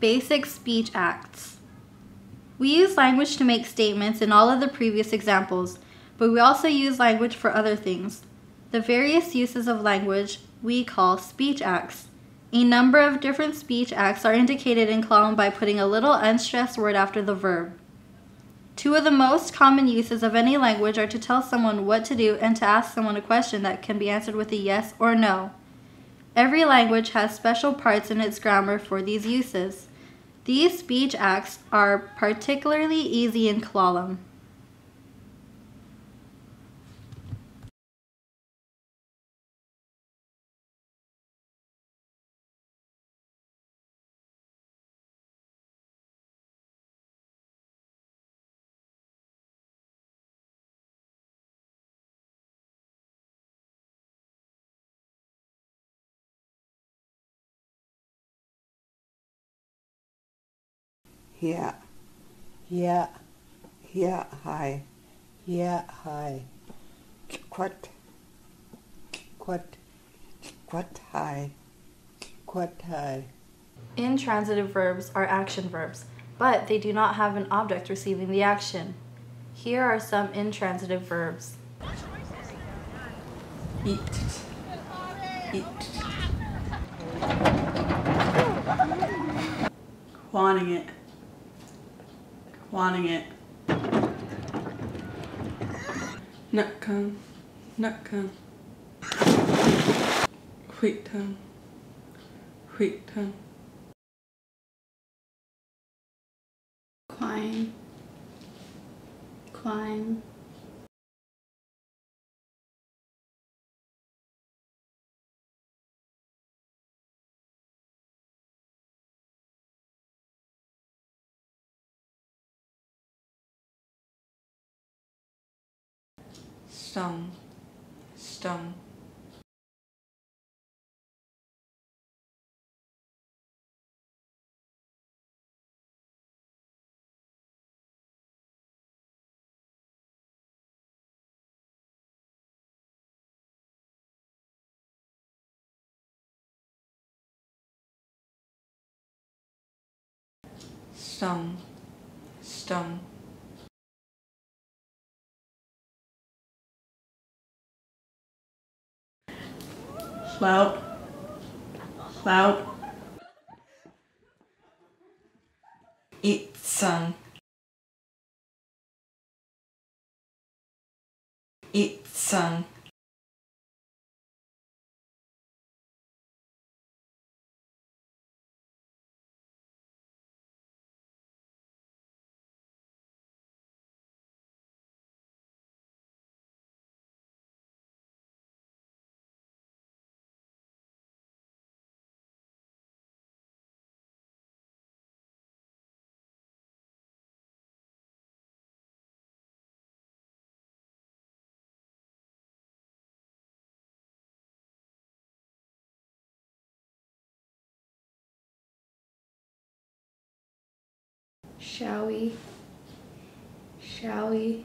Basic speech acts. We use language to make statements in all of the previous examples, but we also use language for other things. The various uses of language we call speech acts. A number of different speech acts are indicated in Klallam by putting a little unstressed word after the verb. Two of the most common uses of any language are to tell someone what to do and to ask someone a question that can be answered with a yes or no. Every language has special parts in its grammar for these uses. These speech acts are particularly easy in Klallam. Yeah. Yeah. Yeah. Hi. Yeah. Hi. Quat. Quat. Quat. Hi. Quat. Hi. Intransitive verbs are action verbs, but they do not have an object receiving the action. Here are some intransitive verbs. Eat. Eat. Wanting it. Wanting it. Nutcon. Nutcon. Wheat tongue. Wheat tongue. Climb. Climb. Stung. Stung. Stung. Stung. Flout. Flout. Eat sun. Eat sun. Shall we? Shall we?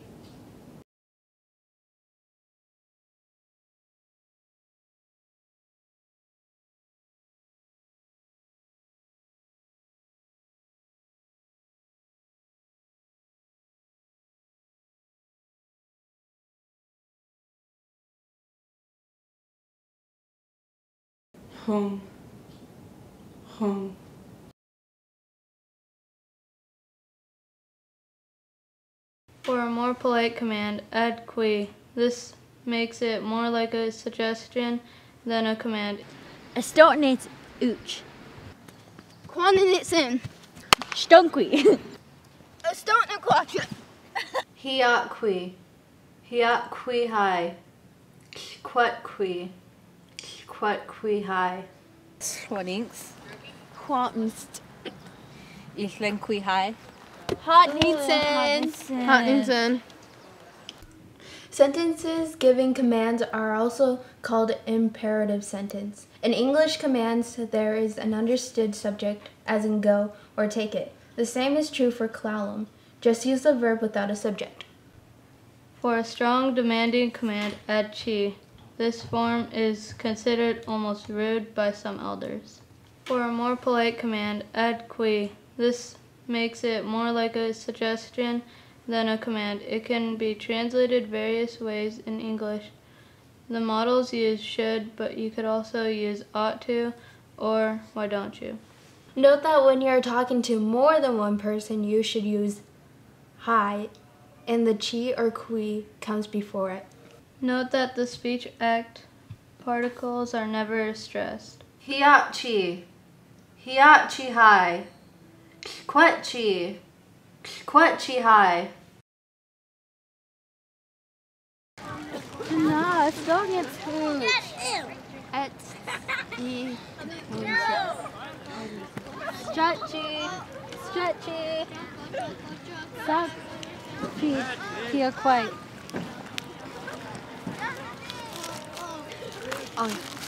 Home. Home. For a more polite command, add qui. This makes it more like a suggestion than a command. Estortnit uch. Quantinitsin. Stunqui. Estortnaquatcha. Hiat qui. Hiat qui hi. Quat qui. Quat qui hi. Swanings. Quantenst. Islen qui high. Hotnitsin. Hotnitsin. Sentences giving commands are also called imperative sentence. In English commands, there is an understood subject, as in go or take it. The same is true for Klallam. Just use the verb without a subject. For a strong, demanding command, add chi. This form is considered almost rude by some elders. For a more polite command, add qui. This makes it more like a suggestion than a command. It can be translated various ways in English. The models use should, but you could also use ought to or why don't you. Note that when you're talking to more than one person, you should use hi, and the chi or qui comes before it. Note that the speech act particles are never stressed. Hiat chi. Hiat chi hai. Quet chi. Quet chi hai. Na, es doch jetzt hübsch. Jetzt die Stretchy, stretchy. Stop. Here, quite. Oh.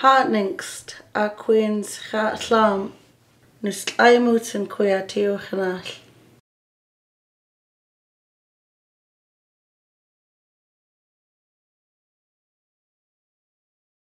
Hartningst a Queen's Chatlam, nys aimwt yn cwy a tiwch.